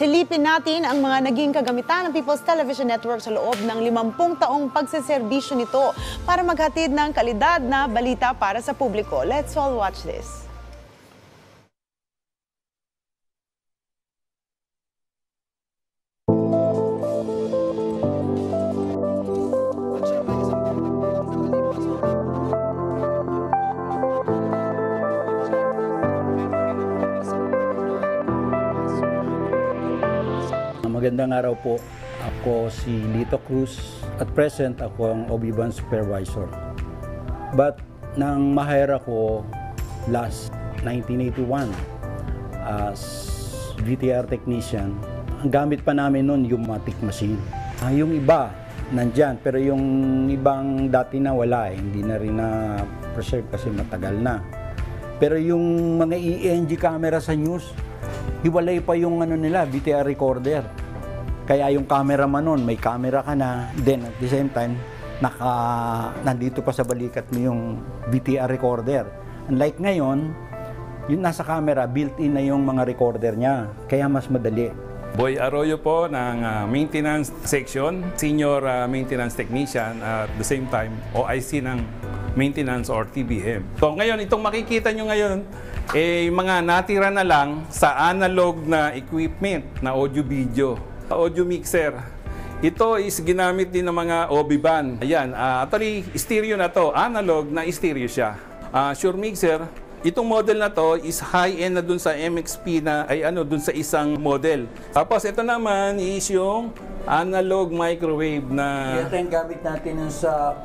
Silipin natin ang mga naging kagamitan ng People's Television Network sa loob ng 50 taong pagseserbisyo nito para maghatid ng kalidad na balita para sa publiko. Let's all watch this. Magandang araw po. Ako si Lito Cruz. At present, ako ang Obi-Wan Supervisor. But nang ma-hire ako last 1981 as VTR technician, ang gamit pa namin noon yung matic machine. Ah, yung iba, nandyan. Pero yung ibang dati na wala eh. Hindi na rin na preserve kasi matagal na. Pero yung mga ENG camera sa news, hiwalay pa yung ano nila, VTR recorder. Kaya yung cameraman nun, may camera ka na, then at the same time, naka, nandito pa sa balikat mo yung VTR recorder. Unlike ngayon, yung nasa camera, built-in na yung mga recorder niya. Kaya mas madali. Boy Arroyo po ng ah, maintenance section, senior ah, maintenance technician at the same time OIC ng maintenance or TBM. So ngayon, itong makikita nyo ngayon, eh mga natira na lang sa analog na equipment na audio-video. Audio mixer. Ito is ginamit din ng mga OB-BAN. Ayan, ah, actually, stereo na to. Analog na stereo siya. Ah, Shure Mixer, Itong model na to is high-end na dun sa MXP na ay ano dun sa isang model. Tapos ito naman is yung analog microwave na Ito yung gamit natin sa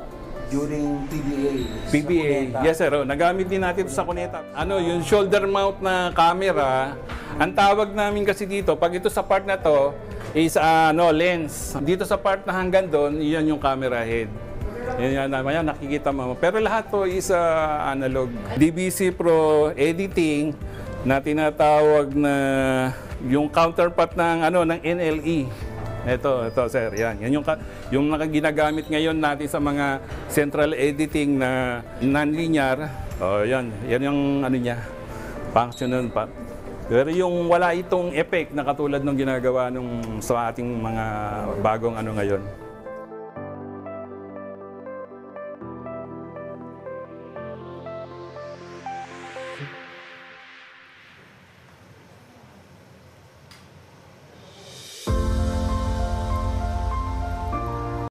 during PBA. PBA. Yes sir, oh, nagamit din natin sa Cuneta. Ano, yung shoulder mount na camera, ang tawag namin kasi dito, pag ito sa part na to is ano, lens. Dito sa part na hanggang doon, iyan yung camera head. Yan yan naman yan, nakikita mo. Pero lahat to is ah, analog. DBC Pro editing na tinatawag na yung counterpart ng ano ng NLE. Ito, ito sir, yan. Yan yung, yung ginagamit ngayon natin sa mga central editing na non-linear. Oh, yan. Yan yung ano niya, function nun pa. Pero yung wala itong effect na katulad ng ginagawa nung sa ating mga bagong ano ngayon.